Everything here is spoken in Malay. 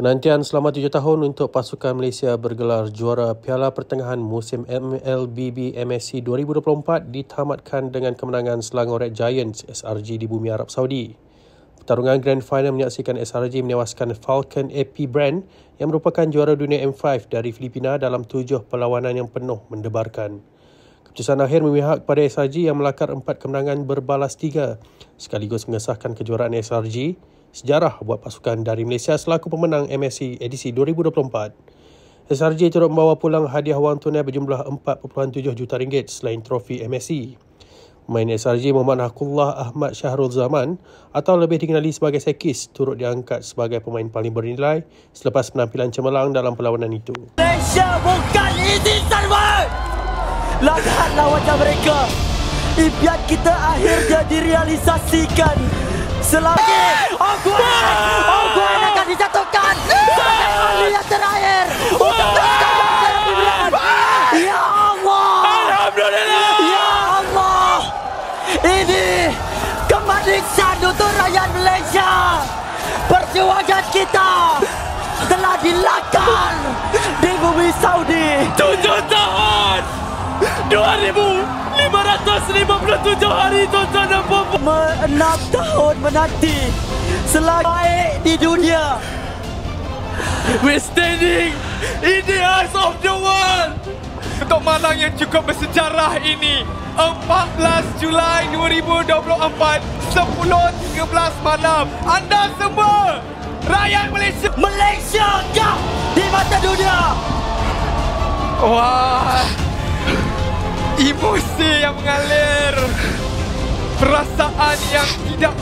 Penantian selama tujuh tahun untuk pasukan Malaysia bergelar juara Piala Pertengahan musim MLBB MSC 2024 ditamatkan dengan kemenangan Selangor Red Giants SRG di bumi Arab Saudi. Pertarungan Grand Final menyaksikan SRG menewaskan Falcon AP Brand yang merupakan juara dunia M5 dari Filipina dalam tujuh perlawanan yang penuh mendebarkan. Keputusan akhir memihak kepada SRG yang melakar empat kemenangan berbalas tiga sekaligus mengesahkan kejuaraan SRG sejarah buat pasukan dari Malaysia selaku pemenang MSC edisi 2024. SRJ turut membawa pulang hadiah wang tunai berjumlah 4.7 juta ringgit selain trofi MSC. Pemain SRJ Muhammad Hakullah Ahmad Syahrul Zaman atau lebih dikenali sebagai Sekis turut diangkat sebagai pemain paling bernilai selepas penampilan cemerlang dalam perlawanan itu. Malaysia bukan easy server! Lihatlah wajah mereka. Impian kita akhirnya direalisasikan. Selagi Oguan Oguan akan dijatuhkan. Sampai kali yang terakhir. Untuk teruskan pilihan Ya Allah! Alhamdulillah! Ya Allah! Ini Kemandisan untuk rakyat Malaysia. Perjuangan kita Telah dilakar Di bumi Saudi. Tujuh tahun! 2557 hari tuan-tuan dan puan Enam tahun menanti Selagi baik di dunia. We're standing in the eyes of the world. Untuk malam yang cukup bersejarah ini 14 Julai 2024 10.13 malam Anda semua Rakyat Malaysia. Malaysia kah di mata dunia. Wah Emosi yang mengalir. Perasaan yang tidak